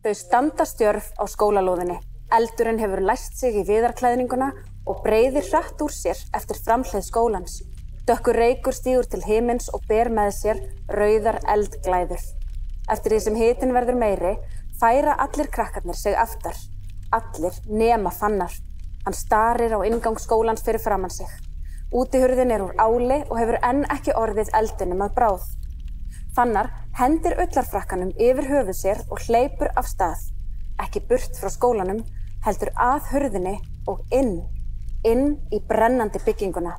Þau standa stjörf á skólalóðinni. Eldurinn hefur læst sig í viðarklæðninguna og breyðir hratt úr sér eftir framhleið skólans. Dökkur reykur stígur til himins og ber með sér rauðar eldglæður. Eftir því sem hitin verður meiri, færa allir krakkarnir sig aftar. Allir nema fannar. Hann starir á ingang skólans fyrir framann sig. Útihurðin er úr áli og hefur enn ekki orðið eldinum að bráð. Fannar hendir öllarfrakkanum yfir höfuð sér og hleypur af stað. Ekki burt frá skólanum, heldur að hurðinni og inn, inn í brennandi bygginguna.